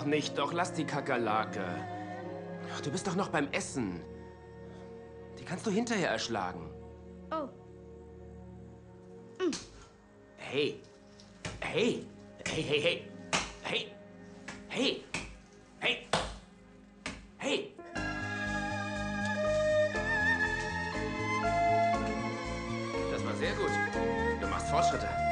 Ach, nicht doch. Lass die Kakerlake. Du bist doch noch beim Essen. Die kannst du hinterher erschlagen. Oh, hm. Hey. Hey. Hey, hey, hey. Hey. Hey. Hey. Hey. Das war sehr gut. Du machst Fortschritte.